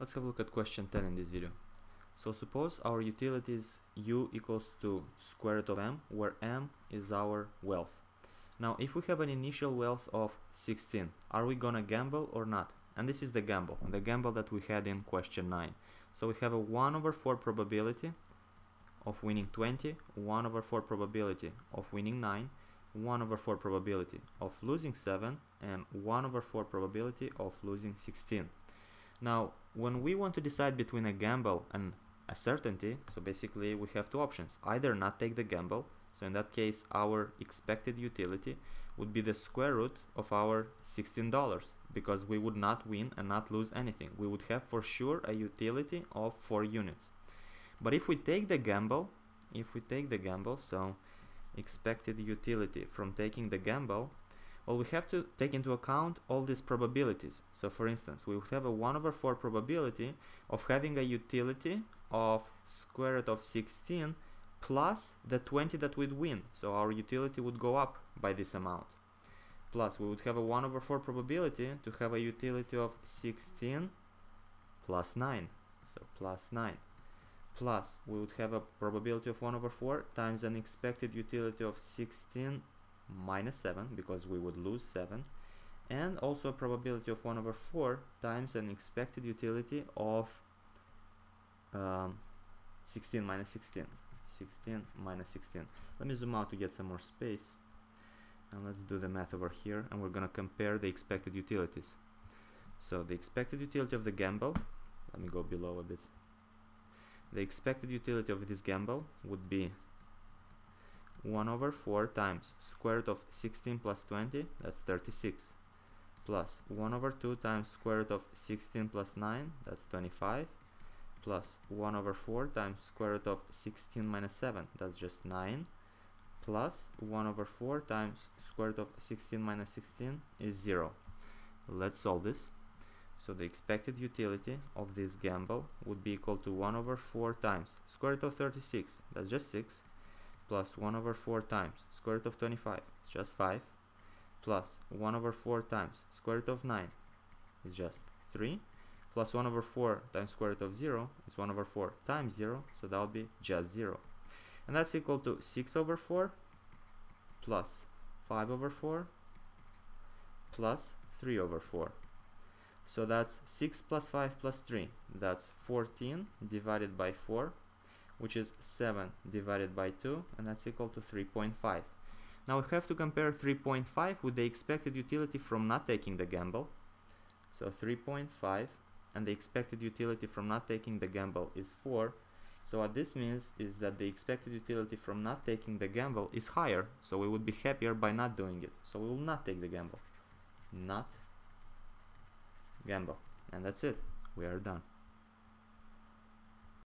Let's have a look at question 10 in this video. So suppose our utility is u equals to square root of m, where m is our wealth. Now if we have an initial wealth of 16, are we gonna gamble or not? And this is the gamble, the gamble that we had in question 9. So we have a 1 over 4 probability of winning 20, 1 over 4 probability of winning 9, 1 over 4 probability of losing 7, and 1 over 4 probability of losing 16. Now, when we want to decide between a gamble and a certainty, so basically we have two options. Either not take the gamble, so in that case our expected utility would be the square root of our $16 because we would not win and not lose anything. We would have for sure a utility of 4 units. But if we take the gamble, if we take the gamble, so expected utility from taking the gamble, well, we have to take into account all these probabilities. So for instance, we would have a 1 over 4 probability of having a utility of square root of 16 plus the 20 that we'd win. So our utility would go up by this amount. Plus we would have a 1 over 4 probability to have a utility of 16 plus 9. So plus 9. Plus we would have a probability of 1 over 4 times an expected utility of 16 minus 7 because we would lose 7 and also a probability of 1 over 4 times an expected utility of um, 16 minus 16 16 minus 16 let me zoom out to get some more space. And let's do the math over here and we're gonna compare the expected utilities. So the expected utility of the gamble let me go below a bit. The expected utility of this gamble would be 1 over 4 times square root of 16 plus 20, that's 36, plus 1 over 2 times square root of 16 plus 9, that's 25, plus 1 over 4 times square root of 16 minus 7, that's just 9, plus 1 over 4 times square root of 16 minus 16 is 0. Let's solve this. So the expected utility of this gamble would be equal to 1 over 4 times square root of 36, that's just 6, plus 1 over 4 times square root of 25 is just 5 plus 1 over 4 times square root of 9 is just 3 plus 1 over 4 times square root of 0 is 1 over 4 times 0 so that would be just 0 and that's equal to 6 over 4 plus 5 over 4 plus 3 over 4 so that's 6 plus 5 plus 3 that's 14 divided by 4 which is 7 divided by 2 and that's equal to 3.5. Now we have to compare 3.5 with the expected utility from not taking the gamble. So 3.5 and the expected utility from not taking the gamble is 4. So what this means is that the expected utility from not taking the gamble is higher, so we would be happier by not doing it. So we will not take the gamble. Not gamble. And that's it. We are done.